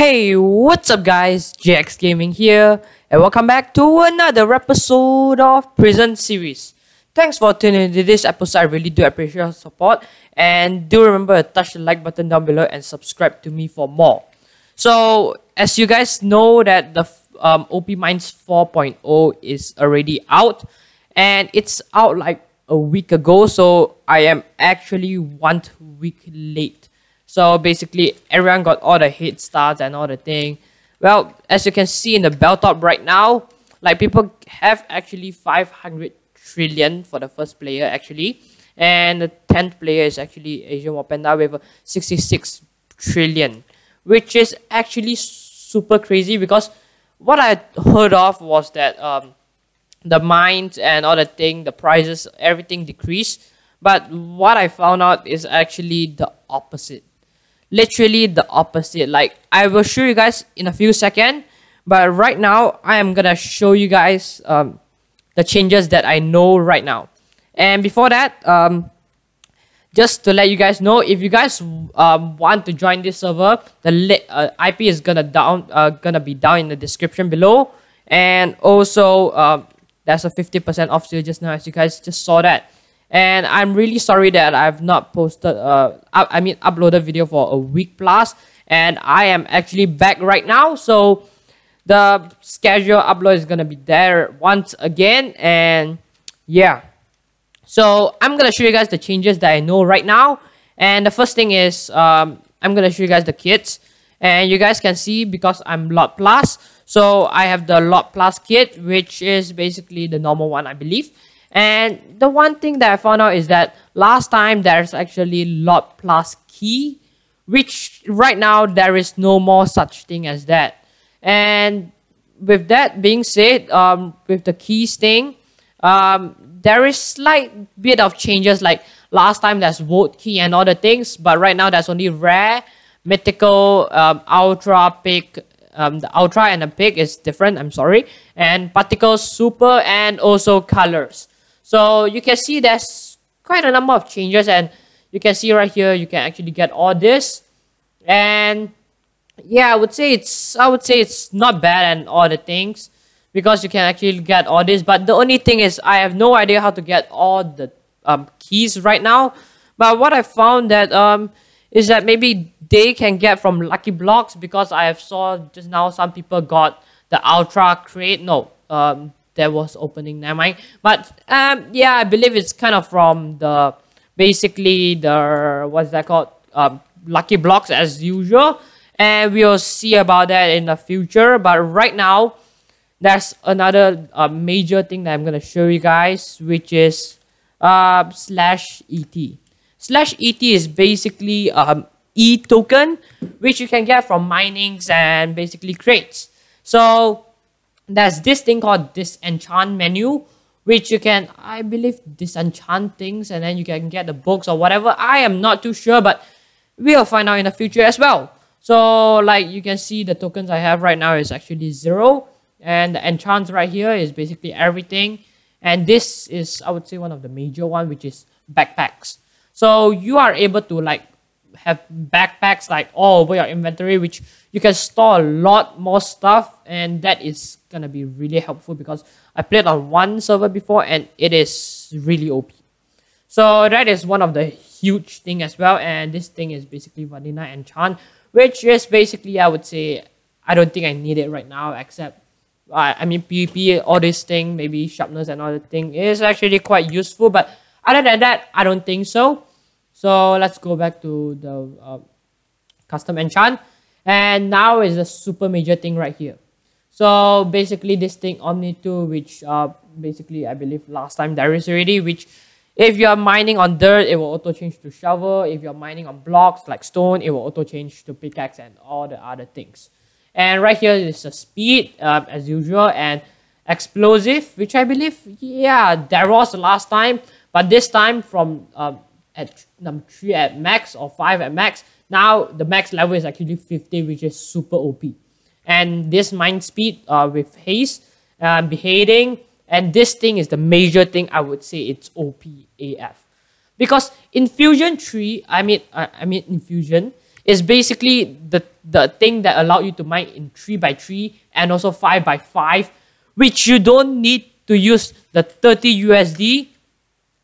Hey, what's up guys? JxGaming here, and welcome back to another episode of Prison Series. Thanks for tuning into this episode, I really do appreciate your support, and do remember to touch the like button down below and subscribe to me for more. So, as you guys know that the um, OPMines 4.0 is already out, and it's out like a week ago, so I am actually one week late so basically, everyone got all the head starts and all the thing. Well, as you can see in the bell top right now, like people have actually 500 trillion for the first player actually. And the 10th player is actually Asian War Panda with 66 trillion, which is actually super crazy because what I heard of was that um, the mines and all the thing, the prices, everything decreased. But what I found out is actually the opposite literally the opposite. Like I will show you guys in a few seconds, but right now I am gonna show you guys um, the changes that I know right now. And before that, um, just to let you guys know, if you guys um, want to join this server, the uh, IP is gonna down uh, gonna be down in the description below, and also um, there's a 50% off sale just now, as you guys just saw that. And I'm really sorry that I've not posted, uh, I mean, uploaded video for a week plus. And I am actually back right now. So the schedule upload is going to be there once again. And yeah. So I'm going to show you guys the changes that I know right now. And the first thing is, um, I'm going to show you guys the kits. And you guys can see because I'm lot plus. So I have the lot plus kit, which is basically the normal one, I believe. And the one thing that I found out is that last time there's actually lot plus key, which right now there is no more such thing as that. And with that being said, um, with the keys thing, um, there is slight bit of changes. Like last time there's vote key and other things, but right now there's only rare, mythical, um, ultra, pick, um, the ultra and the pick is different. I'm sorry, and particles, super, and also colors. So you can see there's quite a number of changes and you can see right here, you can actually get all this. And yeah, I would say it's, I would say it's not bad and all the things because you can actually get all this. But the only thing is I have no idea how to get all the um, keys right now. But what I found that um, is that maybe they can get from Lucky Blocks because I have saw just now some people got the Ultra Crate. No, um, there was opening never mind but um yeah i believe it's kind of from the basically the what's that called? Um, lucky blocks as usual. And we'll see about that in the future. But right now there's another uh, major thing that i'm to show you guys which is uh, slash et slash et is basically um, e token which you can get from minings and basically crates. So there's this thing called disenchant menu which you can i believe disenchant things and then you can get the books or whatever. I am not too sure but we'll find out in the future as well. So like you can see the tokens i have right now is actually zero and the enchants right here is basically everything. And this is i would say one of the major one which is backpacks. So you are able to like have backpacks like all over your inventory which you can store a lot more stuff and that is gonna be really helpful because I played on one server before and it is really OP. So that is one of the huge thing as well and this thing is basically Vanilla Enchant which is basically I would say I don't think I need it right now except uh, I mean PvP all this thing maybe sharpness and all the thing is actually quite useful but other than that I don't think so. So let's go back to the uh, custom enchant and now is a super major thing right here. So basically this thing Omni 2 which uh, basically I believe last time there is already which if you're mining on dirt it will auto change to shovel. If you're mining on blocks like stone it will auto change to pickaxe and all the other things. And right here is the speed um, as usual and explosive which I believe yeah there was last time but this time from um, at number 3 at max or 5 at max now the max level is actually 50 which is super OP and this mind speed uh, with haste, uh, beheading, and this thing is the major thing I would say it's OP AF. Because in Fusion 3, I mean, uh, I mean in Fusion, is basically the, the thing that allow you to mine in 3 by 3 and also 5 by 5 which you don't need to use the 30 USD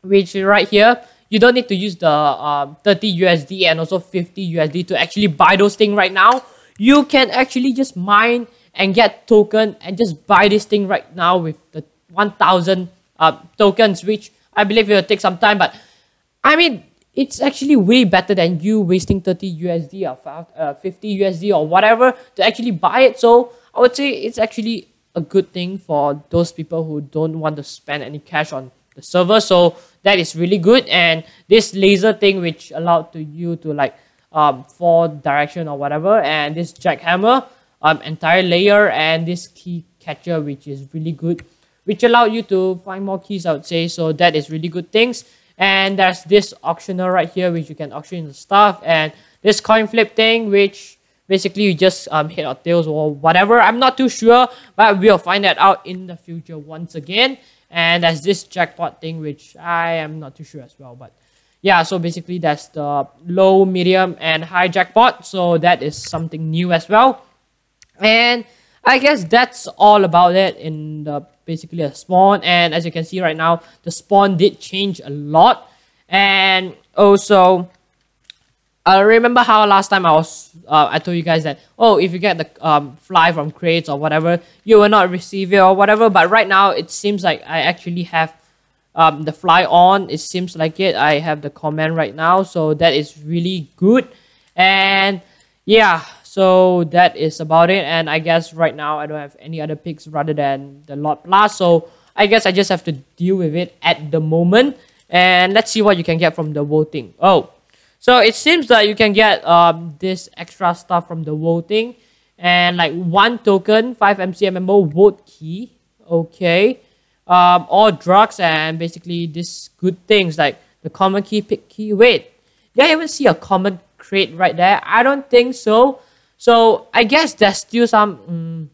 which right here you don't need to use the um, 30 USD and also 50 USD to actually buy those things right now you can actually just mine and get token and just buy this thing right now with the 1000 uh, tokens which I believe will take some time but I mean it's actually way better than you wasting 30 USD or uh, 50 USD or whatever to actually buy it. So I would say it's actually a good thing for those people who don't want to spend any cash on the server. So that is really good. And this laser thing which allowed to you to like um, fall direction or whatever. And this jackhammer, um, entire layer and this key catcher which is really good. Which allowed you to find more keys I would say. So that is really good things. And there's this auctioner right here, which you can auction the stuff. And this coin flip thing, which basically you just um, head or tails or whatever. I'm not too sure, but we'll find that out in the future once again. And there's this jackpot thing, which I am not too sure as well. But yeah, so basically that's the low, medium, and high jackpot. So that is something new as well. And I guess that's all about it in the basically a spawn. And as you can see right now, the spawn did change a lot. And also, I remember how last time I was, uh, I told you guys that, oh, if you get the um, fly from crates or whatever, you will not receive it or whatever. But right now, it seems like I actually have um, the fly on. It seems like it. I have the command right now. So that is really good. And yeah, so that is about it. And I guess right now I don't have any other picks rather than the Lot Plus. So I guess I just have to deal with it at the moment. And let's see what you can get from the voting. Oh, so it seems that you can get um, this extra stuff from the voting. And like one token, 5 MCMMO vote key. Okay. Um, all drugs and basically these good things like the common key, pick key. Wait, did I even see a common crate right there? I don't think so. So I guess there's still some um,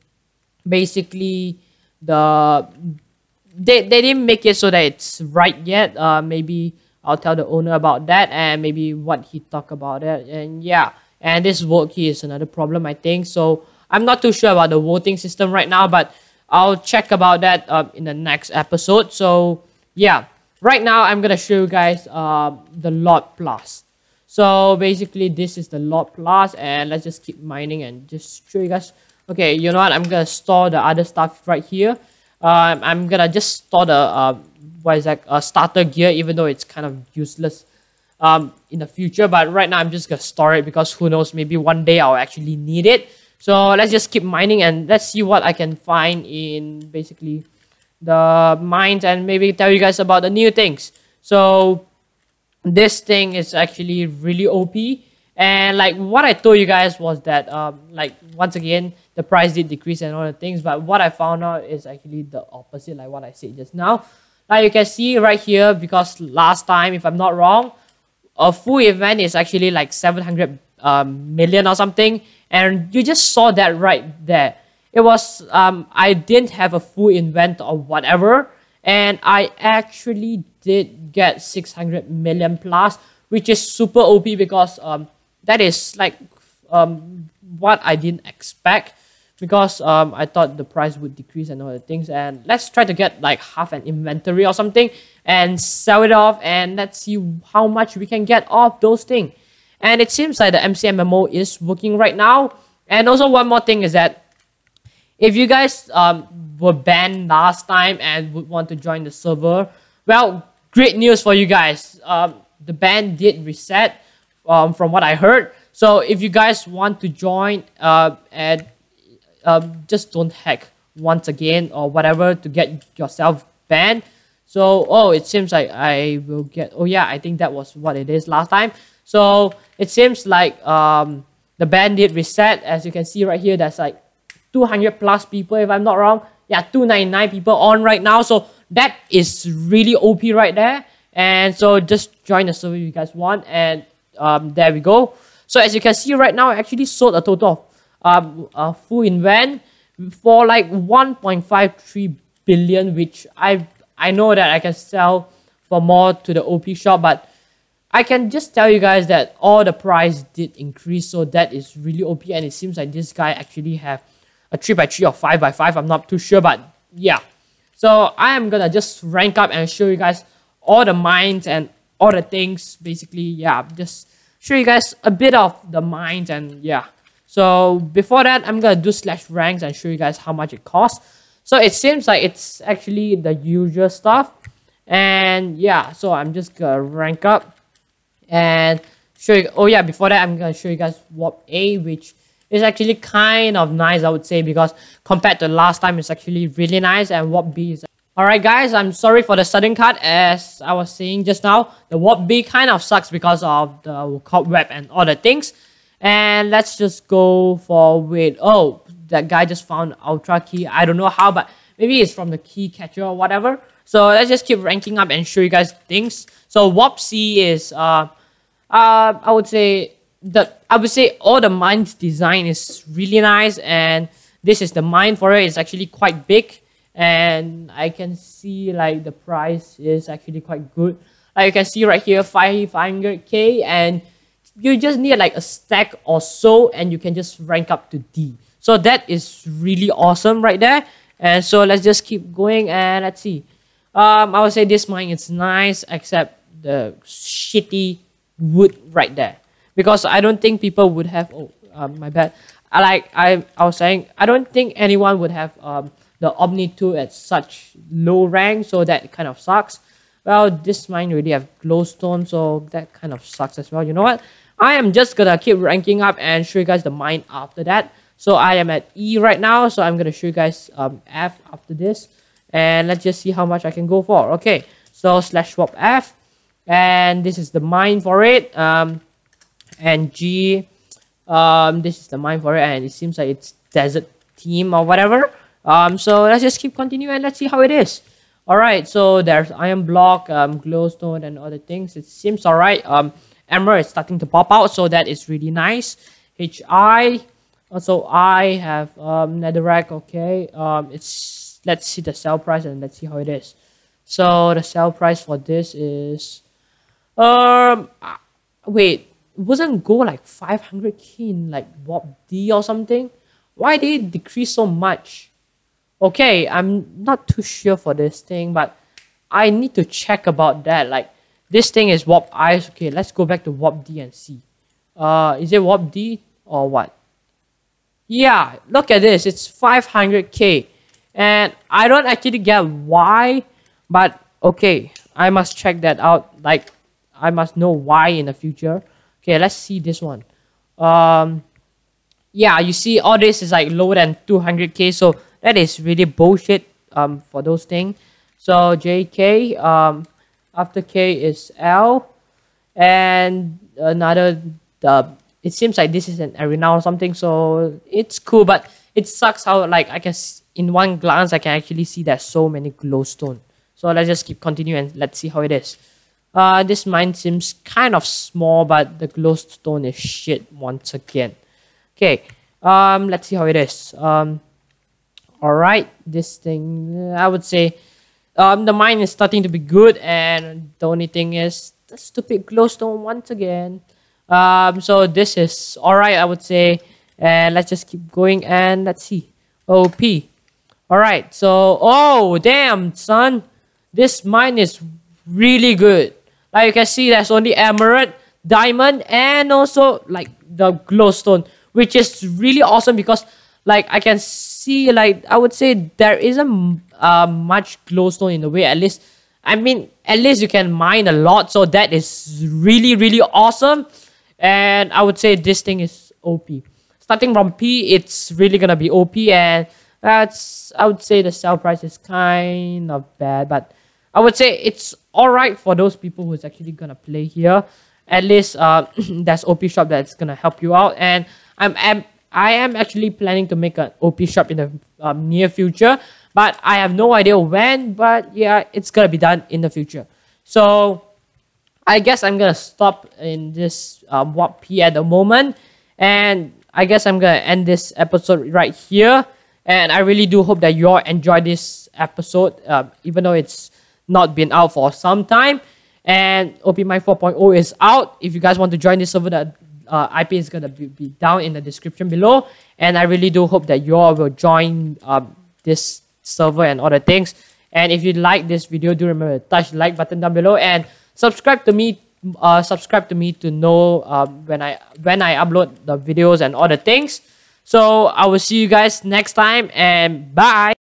basically the they, they didn't make it so that it's right yet. Uh, maybe I'll tell the owner about that and maybe what he talked about it. And yeah, and this vote key is another problem I think. So I'm not too sure about the voting system right now, but I'll check about that uh, in the next episode. So yeah, right now I'm gonna show you guys uh, the lot plus. So basically this is the lot plus and let's just keep mining and just show you guys. Okay, you know what? I'm gonna store the other stuff right here. Um, I'm gonna just store the uh, what is that a starter gear even though it's kind of useless um, in the future. But right now I'm just gonna store it because who knows maybe one day I'll actually need it. So let's just keep mining and let's see what I can find in basically the mines and maybe tell you guys about the new things. So this thing is actually really OP. And like what I told you guys was that um like once again the price did decrease and all the things, but what I found out is actually the opposite, like what I said just now. Like you can see right here, because last time, if I'm not wrong, a full event is actually like 700 um, million or something, and you just saw that right there. It was um I didn't have a full event or whatever, and I actually did get 600 million plus, which is super OP because um, that is like um, what I didn't expect because um, I thought the price would decrease and all the things. And let's try to get like half an inventory or something and sell it off and let's see how much we can get off those things. And it seems like the MCMMO is working right now. And also one more thing is that if you guys um, were banned last time and would want to join the server, well, great news for you guys. Um, the ban did reset um, from what I heard. So if you guys want to join uh, and um, just don't hack once again or whatever to get yourself banned. So, oh, it seems like I will get, oh yeah, I think that was what it is last time. So it seems like um, the ban did reset. As you can see right here, there's like 200 plus people if I'm not wrong. Yeah, 299 people on right now. So that is really OP right there. And so just join the server you guys want. And um, there we go. So as you can see right now, I actually sold a total of um, a full invent for like 1.53 billion, which I I know that I can sell for more to the OP shop, but I can just tell you guys that all the price did increase, so that is really OP, and it seems like this guy actually have a 3x3 or 5x5, I'm not too sure, but yeah. So I am gonna just rank up and show you guys all the mines and all the things, basically, yeah, just show you guys a bit of the mines and yeah. So before that, I'm gonna do slash ranks and show you guys how much it costs. So it seems like it's actually the usual stuff. And yeah, so I'm just gonna rank up and show you oh yeah before that i'm going to show you guys warp a which is actually kind of nice i would say because compared to last time it's actually really nice and warp b is Alright guys, I'm sorry for the sudden cut as I was saying just now. The warp B kind of sucks because of the cobweb and all the things. And let's just go for wait. Oh, that guy just found ultra key. I don't know how, but maybe it's from the key catcher or whatever. So let's just keep ranking up and show you guys things. So warp C is uh uh, I would say that I would say all the mine's design is really nice, and this is the mine for it. It's actually quite big, and I can see like the price is actually quite good. Like you can see right here, 500k, and you just need like a stack or so, and you can just rank up to D. So that is really awesome right there. And so let's just keep going and let's see. Um, I would say this mine is nice, except the shitty wood right there because I don't think people would have. Oh, um, my bad. I like I I was saying I don't think anyone would have um the Omni 2 at such low rank, so that kind of sucks. Well, this mine really have glowstone, so that kind of sucks as well. You know what? I am just gonna keep ranking up and show you guys the mine after that. So I am at E right now, so I'm gonna show you guys um F after this, and let's just see how much I can go for. Okay, so slash warp F and this is the mine for it um, and G um, this is the mine for it and it seems like it's desert team or whatever. Um, so let's just keep continuing and let's see how it is. Alright so there's iron block um, glowstone and other things. It seems alright. Um, emerald is starting to pop out so that is really nice HI also I have um, netherrack okay um, it's let's see the sell price and let's see how it is so the sell price for this is um, wait, wasn't Go like 500k in like Warp D or something? Why did it decrease so much? Okay, I'm not too sure for this thing, but I need to check about that. Like, this thing is Warp I. Okay, let's go back to Warp D and see. Uh, is it Warp D or what? Yeah, look at this. It's 500k. And I don't actually get why, but okay, I must check that out. Like, I must know why in the future. Okay, let's see this one. Um, yeah, you see all this is like lower than 200k, so that is really bullshit um, for those things. So JK, um, after K is L, and another, the it seems like this is an arena or something, so it's cool, but it sucks how like I can, in one glance, I can actually see there's so many glowstone. So let's just keep continuing and let's see how it is. Uh, this mine seems kind of small, but the glowstone is shit once again. Okay, um, let's see how it is. Um, alright, this thing, I would say, um, the mine is starting to be good, and the only thing is the stupid glowstone once again. Um, so this is alright, I would say, and let's just keep going, and let's see. OP. Alright, so, oh, damn, son. This mine is really good. Like you can see, there's only emerald, diamond, and also like the glowstone, which is really awesome because like I can see like I would say there isn't uh, much glowstone in a way. At least I mean at least you can mine a lot, so that is really really awesome. And I would say this thing is OP. Starting from P, it's really gonna be OP, and that's I would say the sell price is kind of bad, but I would say it's all right for those people who's actually gonna play here. At least uh, there's OP shop that's gonna help you out, and I'm, I'm I am actually planning to make an OP shop in the um, near future, but I have no idea when. But yeah, it's gonna be done in the future. So I guess I'm gonna stop in this um, Warp P at the moment, and I guess I'm gonna end this episode right here. And I really do hope that you all enjoy this episode, uh, even though it's not been out for some time. And OPMines 4.0 is out. If you guys want to join this server, the uh, IP is gonna be, be, down in the description below. And I really do hope that you all will join um, this server and other things. And if you like this video, do remember to touch the like button down below and subscribe to me. Uh, subscribe to me to know um, when I when I upload the videos and other things. So I will see you guys next time and bye.